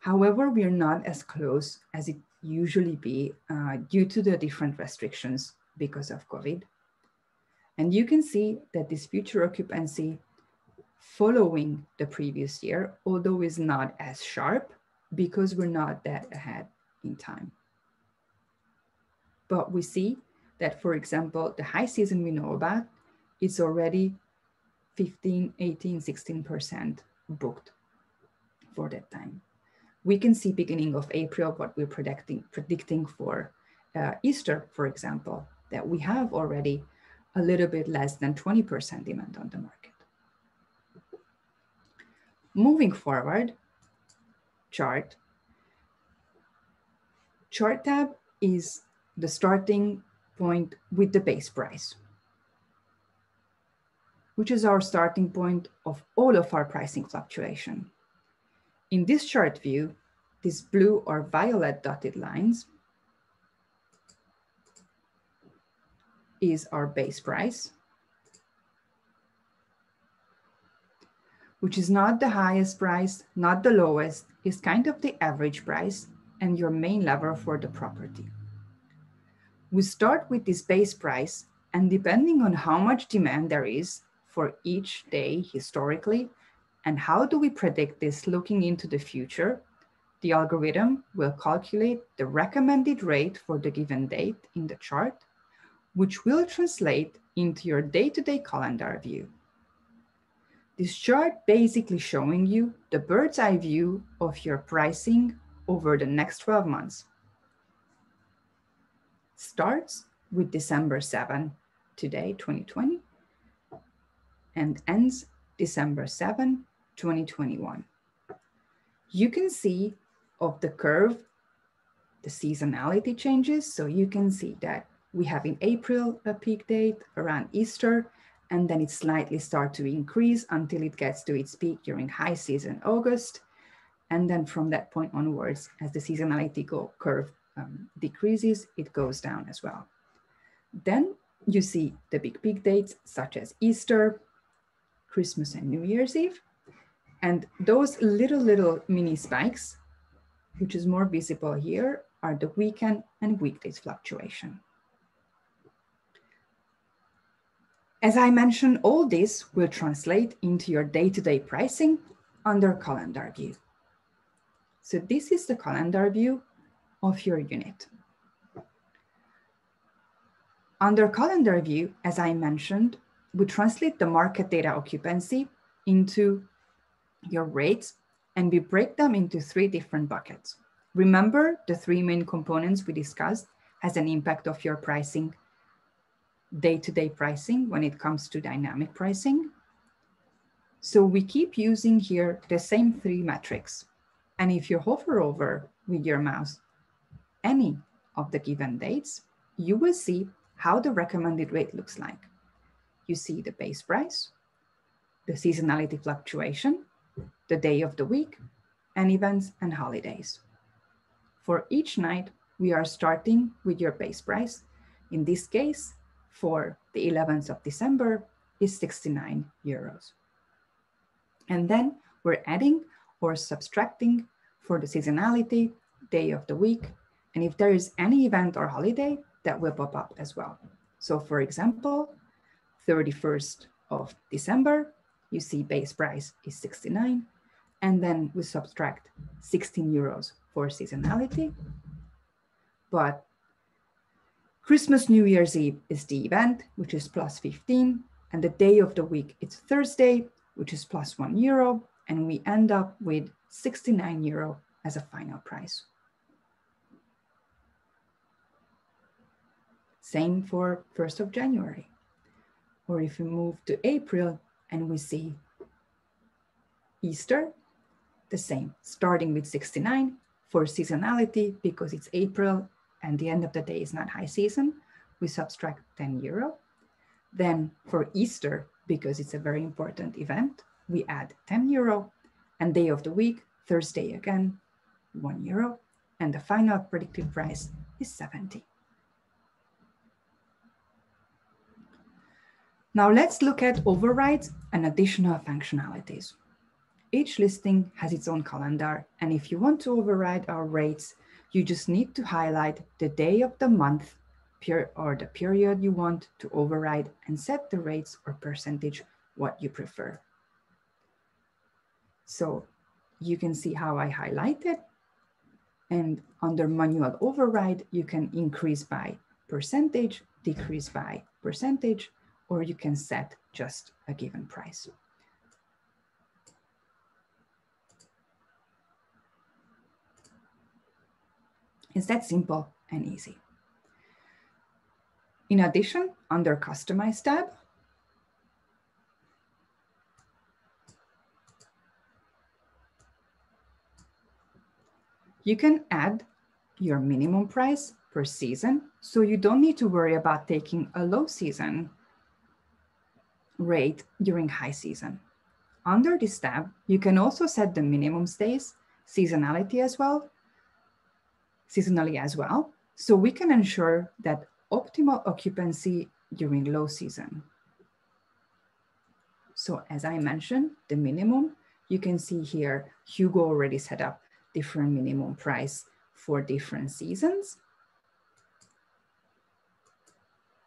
However, we are not as close as it usually be uh, due to the different restrictions because of COVID. And you can see that this future occupancy following the previous year, although it's not as sharp because we're not that ahead in time. But we see that, for example, the high season we know about is already 15, 18, 16% booked for that time. We can see beginning of April what we're predicting, predicting for uh, Easter, for example, that we have already a little bit less than 20% demand on the market. Moving forward, chart. Chart tab is the starting point with the base price, which is our starting point of all of our pricing fluctuation. In this chart view, these blue or violet dotted lines is our base price. Which is not the highest price, not the lowest, is kind of the average price and your main lever for the property. We start with this base price and depending on how much demand there is for each day historically, and how do we predict this looking into the future, the algorithm will calculate the recommended rate for the given date in the chart, which will translate into your day-to-day -day calendar view. This chart basically showing you the bird's eye view of your pricing over the next 12 months. Starts with December 7, today, 2020, and ends December 7, 2021. You can see of the curve, the seasonality changes. So you can see that we have in April a peak date around Easter, and then it slightly start to increase until it gets to its peak during high season August. And then from that point onwards, as the seasonality curve um, decreases, it goes down as well. Then you see the big peak dates such as Easter, Christmas and New Year's Eve. And those little, little mini spikes, which is more visible here, are the weekend and weekdays fluctuation. As I mentioned, all this will translate into your day-to-day -day pricing under calendar view. So this is the calendar view of your unit. Under calendar view, as I mentioned, we translate the market data occupancy into your rates and we break them into three different buckets. Remember the three main components we discussed has an impact of your pricing, day-to-day -day pricing when it comes to dynamic pricing. So we keep using here the same three metrics. And if you hover over with your mouse any of the given dates, you will see how the recommended rate looks like. You see the base price, the seasonality fluctuation, the day of the week, and events and holidays. For each night, we are starting with your base price. In this case, for the 11th of December is 69 euros. And then we're adding or subtracting for the seasonality, day of the week, and if there is any event or holiday, that will pop up as well. So for example, 31st of December, you see base price is 69, and then we subtract 16 euros for seasonality. But Christmas, New Year's Eve is the event, which is plus 15, and the day of the week, it's Thursday, which is plus one euro, and we end up with 69 euro as a final price. Same for 1st of January. Or if we move to April and we see Easter, the same, starting with 69 for seasonality because it's April and the end of the day is not high season, we subtract 10 euro. Then for Easter, because it's a very important event, we add 10 euro and day of the week, Thursday again, one euro. And the final predicted price is 70. Now let's look at overrides and additional functionalities. Each listing has its own calendar, and if you want to override our rates, you just need to highlight the day of the month or the period you want to override and set the rates or percentage what you prefer. So you can see how I highlighted. And under manual override, you can increase by percentage, decrease by percentage, or you can set just a given price. It's that simple and easy. In addition, under Customize tab, you can add your minimum price per season, so you don't need to worry about taking a low season rate during high season. Under this tab, you can also set the minimum stays, seasonality as well, seasonally as well. So we can ensure that optimal occupancy during low season. So as I mentioned, the minimum, you can see here, Hugo already set up different minimum price for different seasons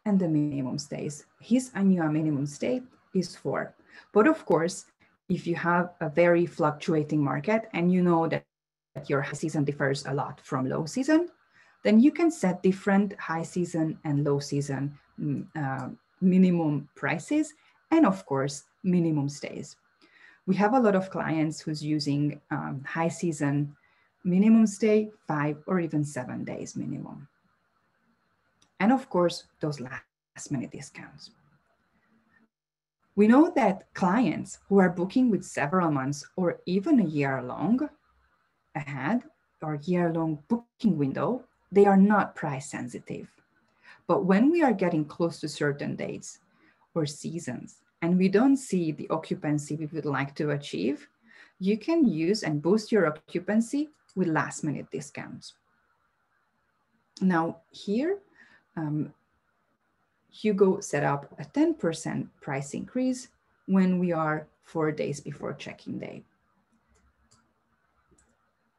and the minimum stays. His annual minimum stay is four. But of course, if you have a very fluctuating market and you know that your high season differs a lot from low season, then you can set different high season and low season mm, uh, minimum prices and of course, minimum stays. We have a lot of clients who's using um, high season minimum stay, five or even seven days minimum. And of course, those last minute discounts. We know that clients who are booking with several months or even a year long ahead or year long booking window, they are not price sensitive. But when we are getting close to certain dates or seasons, and we don't see the occupancy we would like to achieve, you can use and boost your occupancy with last minute discounts. Now here, um, Hugo set up a 10% price increase when we are four days before check-in day.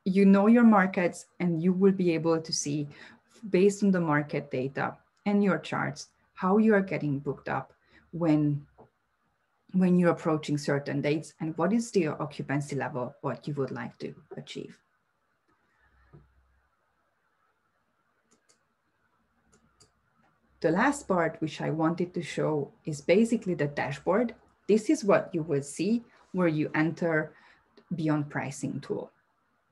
You know your markets and you will be able to see based on the market data and your charts, how you are getting booked up when, when you're approaching certain dates and what is the occupancy level, what you would like to achieve. The last part, which I wanted to show is basically the dashboard. This is what you will see where you enter Beyond Pricing tool.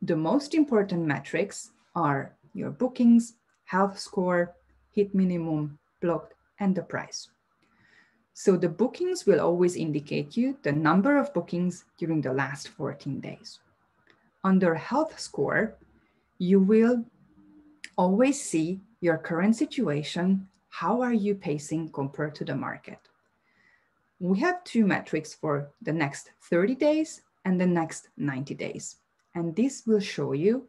The most important metrics are your bookings, health score, hit minimum, blocked, and the price. So the bookings will always indicate you the number of bookings during the last 14 days. Under health score, you will always see your current situation. How are you pacing compared to the market? We have two metrics for the next 30 days and the next 90 days. And this will show you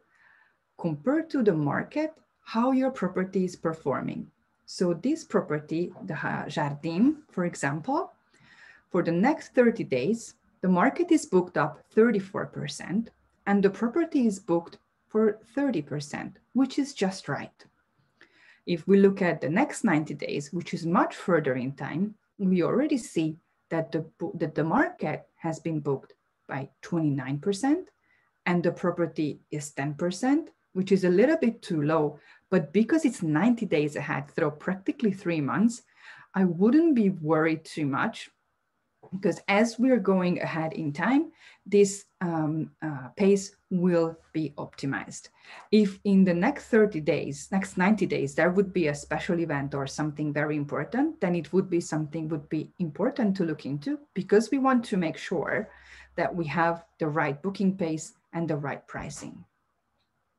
compared to the market, how your property is performing. So this property, the Jardim, for example, for the next 30 days, the market is booked up 34% and the property is booked for 30%, which is just right. If we look at the next 90 days, which is much further in time, we already see that the, that the market has been booked by 29% and the property is 10%, which is a little bit too low. But because it's 90 days ahead, so practically three months, I wouldn't be worried too much because as we're going ahead in time, this um, uh, pace will be optimized. If in the next 30 days, next 90 days, there would be a special event or something very important, then it would be something would be important to look into because we want to make sure that we have the right booking pace and the right pricing.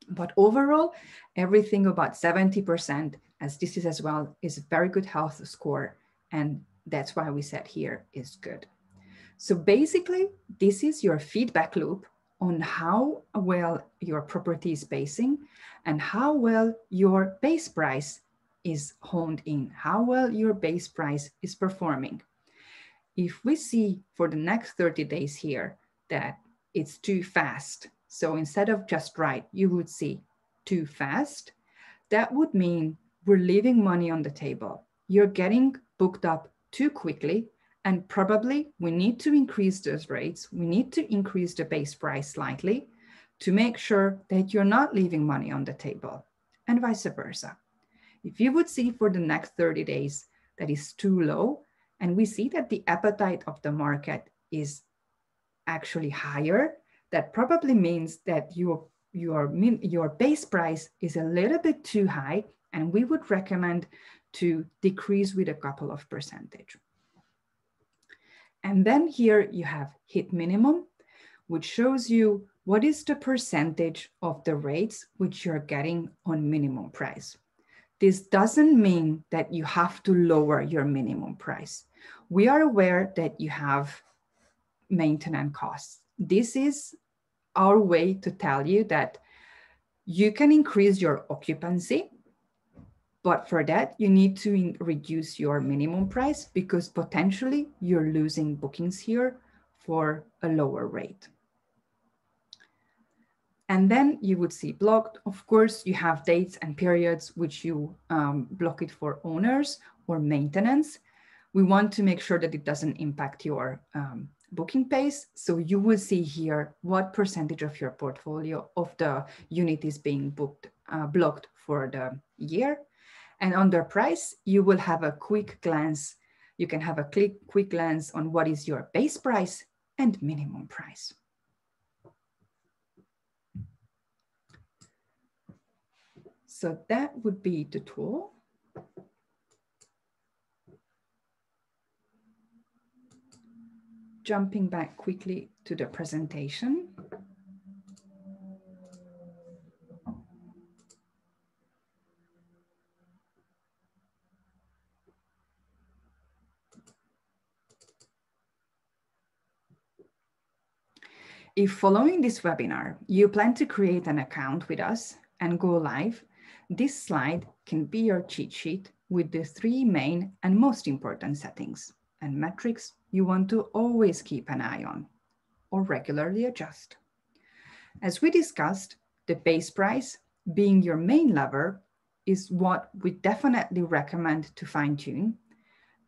But overall, everything about 70%, as this is as well, is a very good health score. And that's why we said here is good. So basically, this is your feedback loop on how well your property is pacing and how well your base price is honed in, how well your base price is performing. If we see for the next 30 days here that it's too fast so instead of just right, you would see too fast. That would mean we're leaving money on the table. You're getting booked up too quickly. And probably we need to increase those rates. We need to increase the base price slightly to make sure that you're not leaving money on the table and vice versa. If you would see for the next 30 days that is too low, and we see that the appetite of the market is actually higher, that probably means that your, your, your base price is a little bit too high and we would recommend to decrease with a couple of percentage. And then here you have hit minimum, which shows you what is the percentage of the rates which you're getting on minimum price. This doesn't mean that you have to lower your minimum price. We are aware that you have maintenance costs. This is our way to tell you that you can increase your occupancy, but for that, you need to reduce your minimum price because potentially you're losing bookings here for a lower rate. And then you would see blocked. Of course, you have dates and periods which you um, block it for owners or maintenance. We want to make sure that it doesn't impact your um, booking pace. So you will see here what percentage of your portfolio of the unit is being booked, uh, blocked for the year. And under price, you will have a quick glance. You can have a quick, quick glance on what is your base price and minimum price. So that would be the tool. jumping back quickly to the presentation. If following this webinar, you plan to create an account with us and go live, this slide can be your cheat sheet with the three main and most important settings and metrics you want to always keep an eye on or regularly adjust. As we discussed, the base price being your main lever is what we definitely recommend to fine tune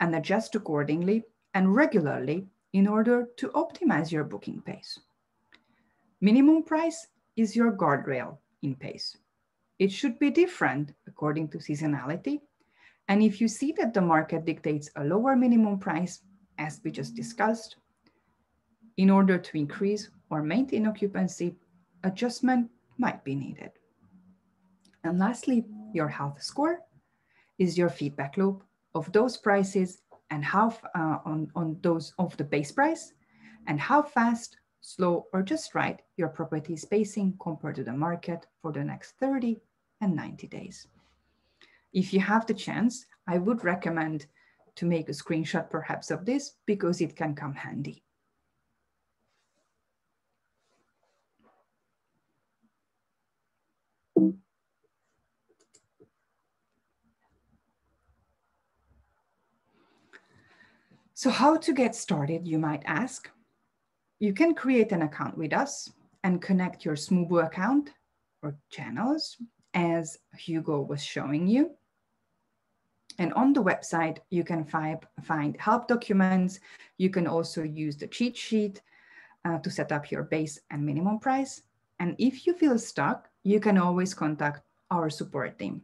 and adjust accordingly and regularly in order to optimize your booking pace. Minimum price is your guardrail in pace. It should be different according to seasonality. And if you see that the market dictates a lower minimum price, as we just discussed, in order to increase or maintain occupancy, adjustment might be needed. And lastly, your health score is your feedback loop of those prices and how uh, on, on those of the base price and how fast, slow, or just right your property is pacing compared to the market for the next 30 and 90 days. If you have the chance, I would recommend to make a screenshot perhaps of this because it can come handy. So how to get started, you might ask. You can create an account with us and connect your Smoobu account or channels as Hugo was showing you. And on the website, you can find, find help documents. You can also use the cheat sheet uh, to set up your base and minimum price. And if you feel stuck, you can always contact our support team.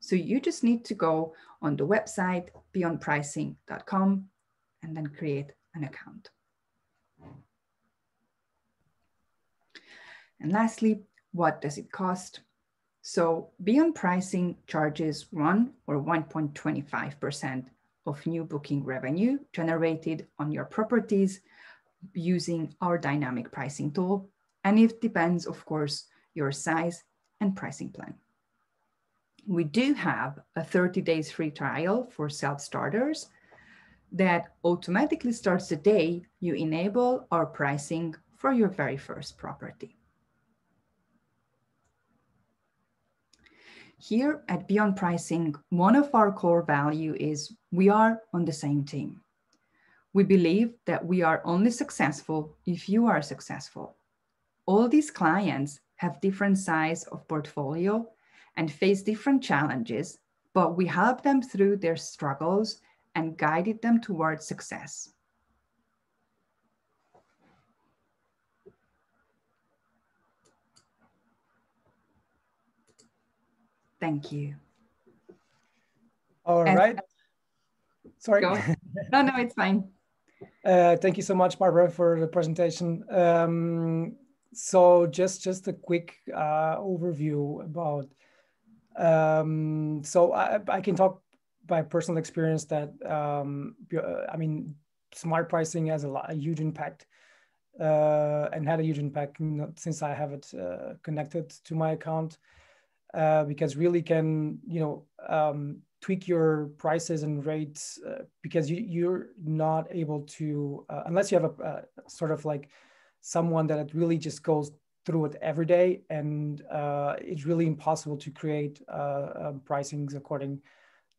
So you just need to go on the website beyondpricing.com and then create an account. And lastly, what does it cost? So Beyond Pricing charges 1 or 1.25% of new booking revenue generated on your properties using our dynamic pricing tool. And it depends, of course, your size and pricing plan. We do have a 30 days free trial for self-starters that automatically starts the day you enable our pricing for your very first property. Here at Beyond Pricing, one of our core value is we are on the same team. We believe that we are only successful if you are successful. All these clients have different size of portfolio and face different challenges, but we help them through their struggles and guided them towards success. Thank you. All and right. Sorry. No, no, it's fine. Uh, thank you so much, Barbara, for the presentation. Um, so just just a quick uh, overview about. Um, so I, I can talk by personal experience that um, uh, I mean, smart pricing has a, lot, a huge impact uh, and had a huge impact since I have it uh, connected to my account uh, because really can you know um, tweak your prices and rates uh, because you, you're not able to uh, unless you have a, a, sort of like someone that really just goes through it every day and it's really impossible to create um, pricings according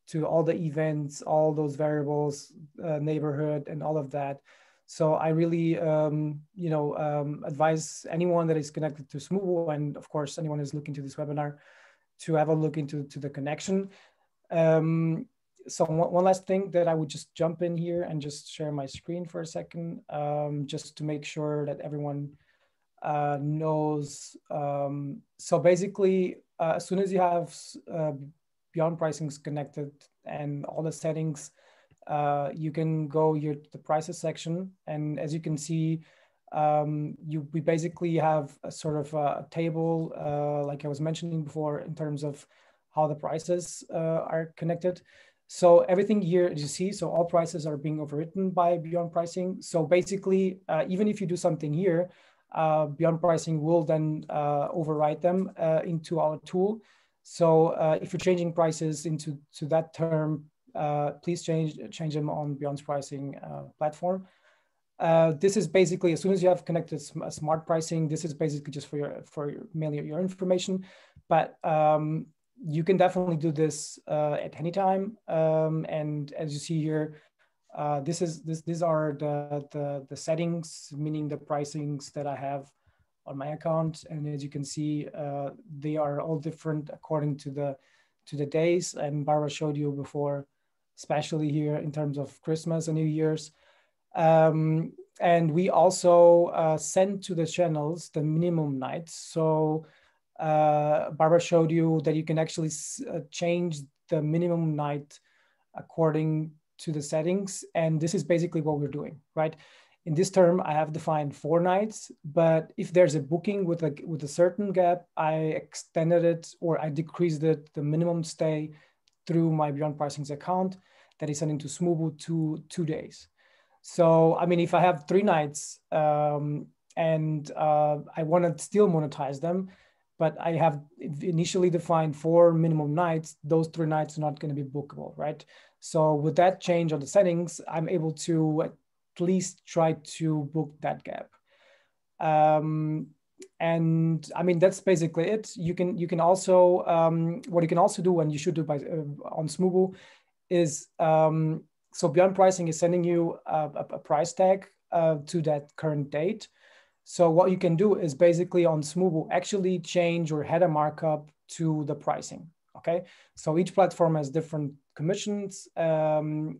to all the events, all those variables, uh, neighborhood, and all of that. So I really, um, you know, um, advise anyone that is connected to Smoobu, and of course anyone who's looking to this webinar, to have a look into to the connection. Um, so one, last thing that I would just jump in here and just share my screen for a second, um, just to make sure that everyone uh, knows. Um, so basically, uh, as soon as you have uh, beyond pricing is connected and all the settings, uh, you can go here to the prices section. And as you can see, um, you we basically have a sort of a table, uh, like I was mentioning before, in terms of how the prices uh, are connected. So everything here, you see, so all prices are being overwritten by Beyond Pricing. So basically, uh, even if you do something here, uh, Beyond Pricing will then uh, override them uh, into our tool. So if you're changing prices into to that term, uh, please change change them on Beyond pricing platform. Uh, this is basically as soon as you have connected smart pricing, this is basically just for your for your mainly your information. But um, you can definitely do this uh, at any time. Um, and as you see here, uh, this is this these are the, the the settings, meaning the pricings that I have on my account. And as you can see, uh, they are all different according to the to the days. And Barbara showed you before, especially here in terms of Christmas and New Year's. Um, and we also uh, send to the channels the minimum nights. So uh, Barbara showed you that you can actually uh, change the minimum night according to the settings. And this is basically what we're doing, right? In this term, I have defined four nights, but if there's a booking with a, with a certain gap, I extended it or I decreased it, the minimum stay through my Beyond Pricings account that is sent into Smoobu to two days. So, I mean, if I have three nights um, and uh, I want to still monetize them, but I have initially defined four minimum nights, those three nights are not going to be bookable, right? So with that change on the settings, I'm able to at least try to book that gap. Um, and I mean that's basically it. You can you can also um, what you can also do and you should do by uh, on Smoobu is um, so beyond pricing is sending you a, a price tag uh, to that current date. So what you can do is basically on Smoobu actually change or header markup to the pricing. Okay, so each platform has different commissions. Um,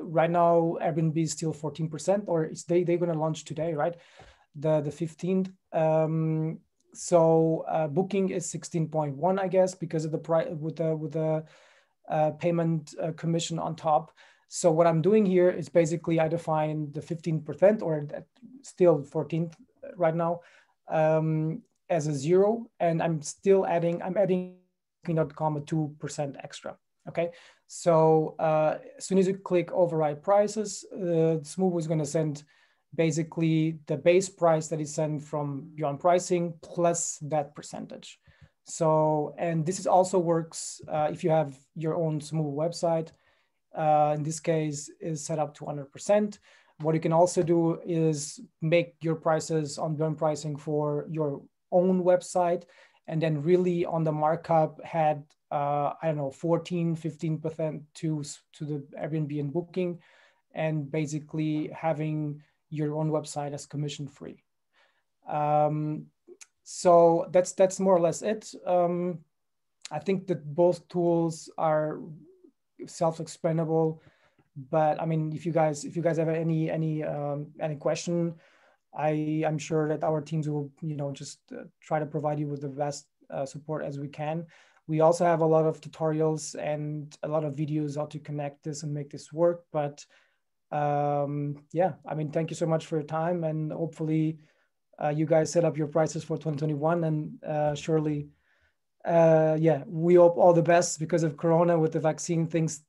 right now, Airbnb is still 14%, or they they're gonna launch today, right? The the 15th. Um, so uh, booking is 16.1, I guess, because of the price with the with the uh, payment uh, commission on top. So what I'm doing here is basically I define the 15% or still 14th right now um, as a zero, and I'm still adding, I'm adding a 2% extra. Okay, so uh, as soon as you click override prices, uh, Smoobu is going to send basically the base price that is sent from Beyond Pricing plus that percentage. So, and this is also works uh, if you have your own Smoobu website in this case is set up to 100%. What you can also do is make your prices on Beyond Pricing for your own website and then really on the markup had uh, I don't know 14 15% to to the Airbnb and booking and basically having your own website as commission free. Um, so that's that's more or less it. Um, I think that both tools are self-explainable. But I mean, if you guys if you guys have any any um, any question, I I'm sure that our teams will you know just uh, try to provide you with the best uh, support as we can. We also have a lot of tutorials and a lot of videos how to connect this and make this work. But um, yeah, I mean, thank you so much for your time, and hopefully, uh, you guys set up your prices for 2021, and uh, surely uh, yeah, we hope all the best because of Corona with the vaccine. Things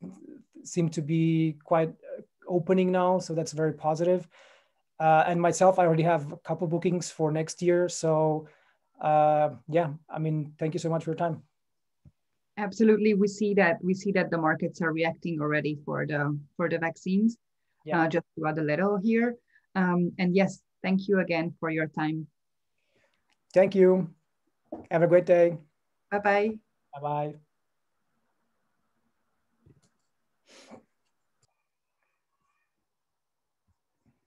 seem to be quite uh, opening now, so that's very positive. Uh, and myself, I already have a couple bookings for next year. So uh, yeah, I mean, thank you so much for your time. Absolutely, we see that we see that the markets are reacting already for the for the vaccines. Yeah. Uh, just to add a little here, um, and yes, thank you again for your time. Thank you. Have a great day. 拜拜。拜拜。